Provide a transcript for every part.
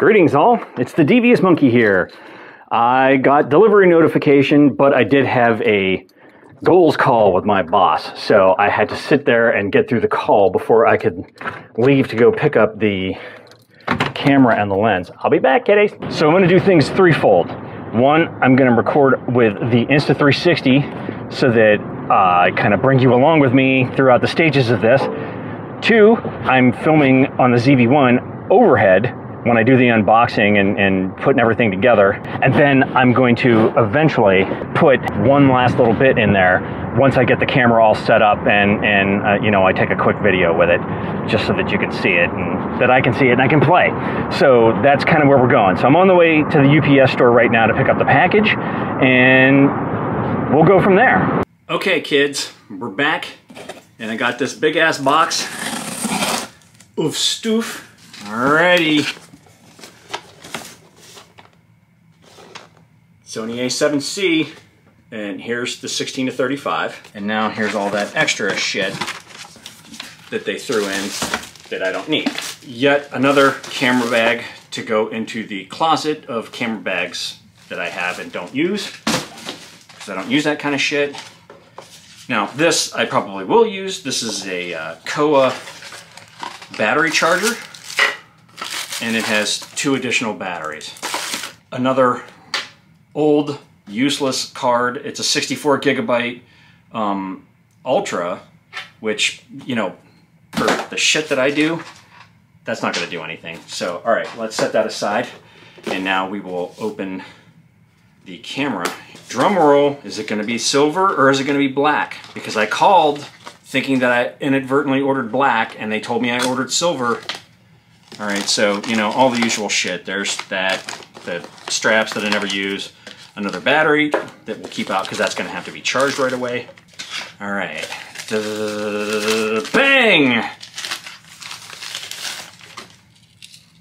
Greetings all, it's the Devious Monkey here. I got delivery notification, but I did have a goals call with my boss, so I had to sit there and get through the call before I could leave to go pick up the camera and the lens. I'll be back, kiddies. So I'm gonna do things threefold. One, I'm gonna record with the Insta360 so that uh, I kind of bring you along with me throughout the stages of this. Two, I'm filming on the ZV-1 overhead when I do the unboxing and, and putting everything together. And then I'm going to eventually put one last little bit in there once I get the camera all set up and, and uh, you know, I take a quick video with it just so that you can see it and that I can see it and I can play. So that's kind of where we're going. So I'm on the way to the UPS store right now to pick up the package and we'll go from there. Okay, kids, we're back and I got this big ass box of stuff. Alrighty. Sony a7C, and here's the 16 to 35. And now here's all that extra shit that they threw in that I don't need. Yet another camera bag to go into the closet of camera bags that I have and don't use, because I don't use that kind of shit. Now this I probably will use. This is a uh, Kowa battery charger, and it has two additional batteries. Another old, useless card. It's a 64 gigabyte um, Ultra, which, you know, for the shit that I do, that's not going to do anything. So, all right, let's set that aside. And now we will open the camera. Drum roll, is it going to be silver or is it going to be black? Because I called thinking that I inadvertently ordered black and they told me I ordered silver. All right, so, you know, all the usual shit. There's that, the straps that I never use, another battery that we'll keep out because that's going to have to be charged right away. All right. Bang!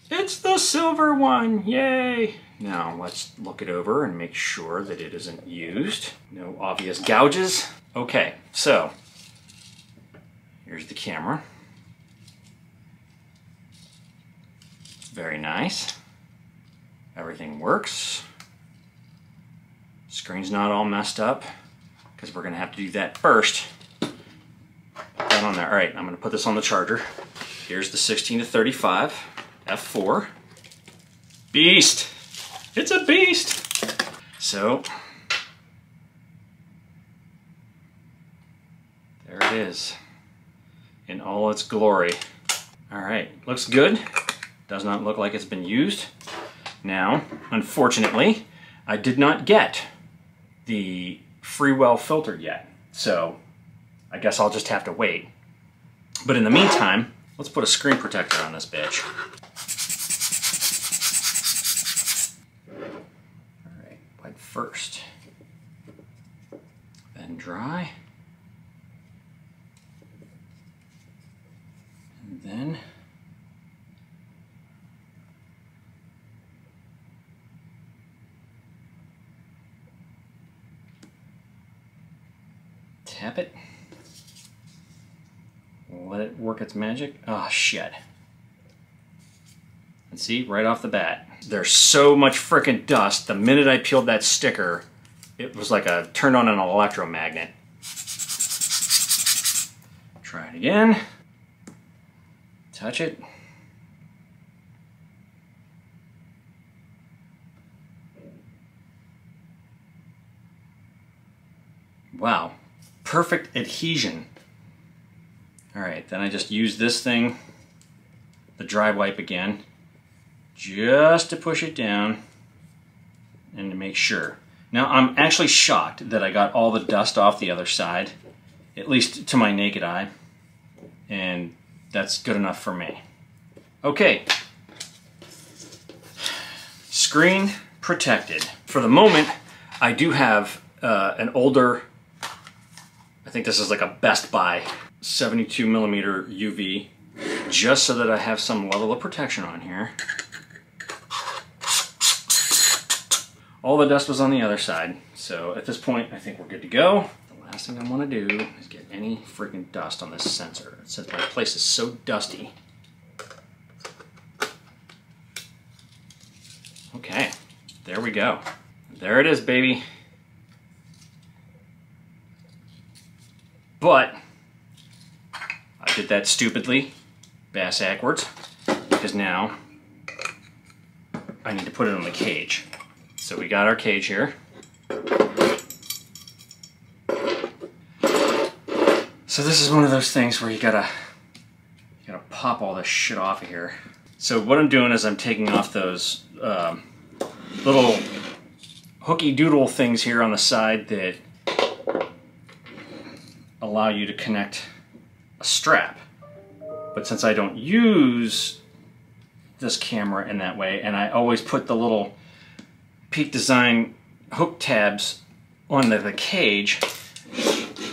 It's the silver one, yay! Now let's look it over and make sure that it isn't used. No obvious gouges. Okay, so here's the camera. Very nice. Everything works. Screen's not all messed up because we're going to have to do that first. That on there. All right, I'm going to put this on the charger. Here's the 16 to 35 f4. Beast! It's a beast! So, there it is in all its glory. All right, looks good. Does not look like it's been used. Now, unfortunately, I did not get the free Freewell filter yet. So I guess I'll just have to wait. But in the meantime, let's put a screen protector on this bitch. All right, first, then dry, and then tap it. Let it work its magic. Oh, shit. And see, right off the bat, there's so much freaking dust. The minute I peeled that sticker, it was like a turned on an electromagnet. Try it again. Touch it. Wow perfect adhesion. All right, then I just use this thing, the dry wipe again, just to push it down and to make sure. Now I'm actually shocked that I got all the dust off the other side, at least to my naked eye, and that's good enough for me. Okay, screen protected. For the moment, I do have uh, an older I think this is like a Best Buy 72 millimeter UV, just so that I have some level of protection on here. All the dust was on the other side, so at this point I think we're good to go. The last thing I want to do is get any freaking dust on this sensor, since my place is so dusty. Okay, there we go. There it is, baby. But I did that stupidly, bass backwards, because now I need to put it on the cage. So we got our cage here. So this is one of those things where you gotta you gotta pop all this shit off of here. So what I'm doing is I'm taking off those um, little hooky doodle things here on the side that allow you to connect a strap. But since I don't use this camera in that way, and I always put the little Peak Design hook tabs on the, cage,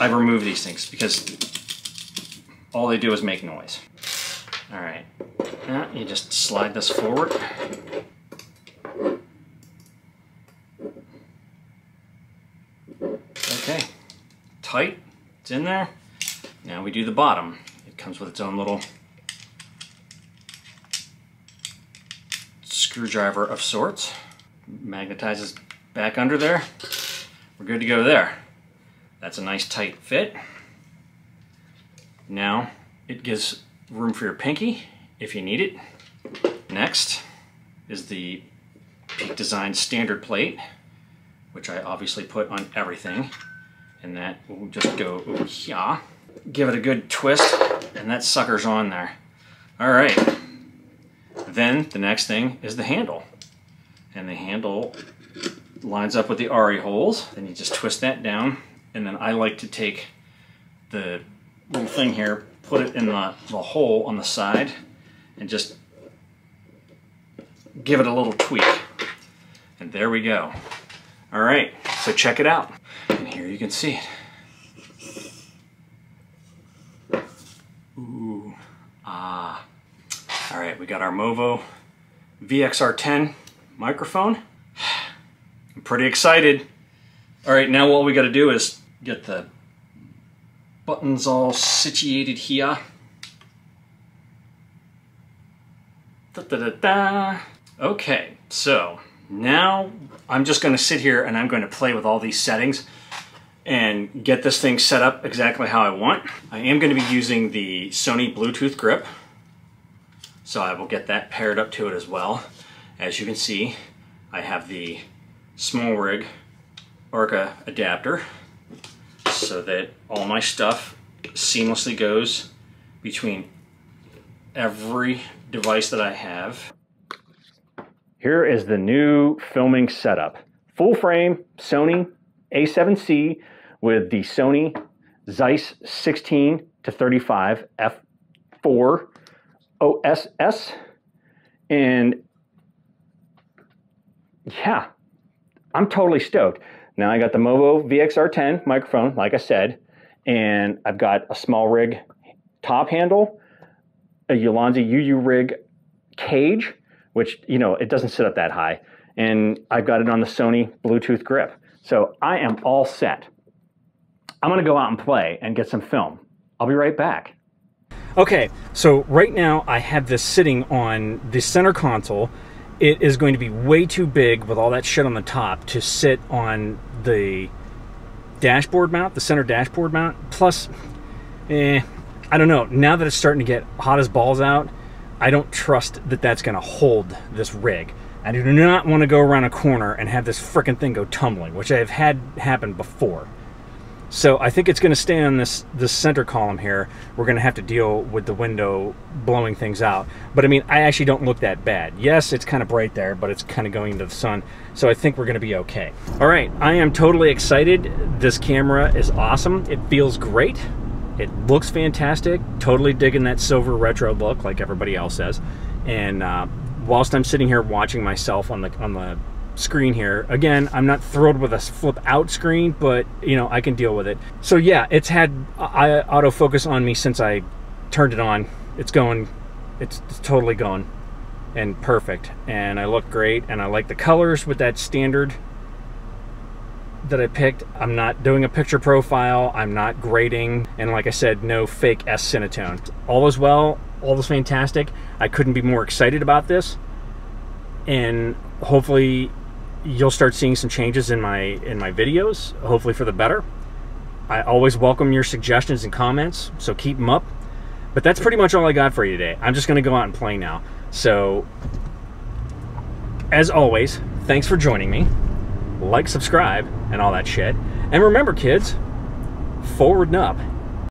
I remove these things because all they do is make noise. All right, now you just slide this forward. Okay, tight, it's in there. Now we do the bottom. It comes with its own little screwdriver of sorts. Magnetizes back under there. We're good to go there. That's a nice tight fit. Now it gives room for your pinky if you need it. Next is the Peak Design standard plate, which I obviously put on everything. And that will just go over here. Give it a good twist, and that sucker's on there. All right. Then the next thing is the handle. And the handle lines up with the ARRI holes. Then you just twist that down. And then I like to take the little thing here, put it in the, the hole on the side, and just give it a little tweak. And there we go. All right, so check it out. You can see it. Ooh, ah. All right, we got our Movo VXR10 microphone. I'm pretty excited. All right, now what we got to do is get the buttons all situated here. Da, da, da. Okay, so now I'm just going to sit here and I'm going to play with all these settings and get this thing set up exactly how I want. I am going to be using the Sony Bluetooth grip, so I will get that paired up to it as well. As you can see, I have the SmallRig Arca adapter so that all my stuff seamlessly goes between every device that I have. Here is the new filming setup. Full frame Sony a7C with the Sony Zeiss 16 to 35 f4 OSS and yeah, I'm totally stoked. Now I got the Movo VXR10 microphone, like I said, and I've got a SmallRig top handle, a Ulanzi UURig cage, which, you know, it doesn't sit up that high, and I've got it on the Sony Bluetooth grip. So I am all set. I'm gonna go out and play and get some film. I'll be right back. Okay, so right now I have this sitting on the center console it is going to be way too big with all that shit on the top to sit on the dashboard mount, the center dashboard mount. Plus, eh, I don't know. Now that it's starting to get hot as balls out, I don't trust that that's going to hold this rig. I do not want to go around a corner and have this freaking thing go tumbling, which I have had happen before. So I think it's going to stay on this this center column here. We're going to have to deal with the window blowing things out. But I mean, I actually don't look that bad. Yes, it's kind of bright there, but it's kind of going into the sun. So I think we're going to be okay. All right, I am totally excited. This camera is awesome. It feels great. It looks fantastic. Totally digging that silver retro look like everybody else says. And uh, whilst I'm sitting here watching myself on the on the screen here. Again, I'm not thrilled with a flip out screen, but you know, I can deal with it. So yeah, it's had uh, autofocus on me since I turned it on. It's going, it's, it's totally going and perfect. And I look great and I like the colors with that standard that I picked. I'm not doing a picture profile. I'm not grading. And like I said, no fake S Cinetone. All is well. All is fantastic. I couldn't be more excited about this and hopefully you'll start seeing some changes in my in my videos, hopefully for the better. I always welcome your suggestions and comments, so keep them up. But that's pretty much all I got for you today. I'm just going to go out and play now. So, as always, thanks for joining me. Like, subscribe, and all that shit. And remember, kids, forward and up.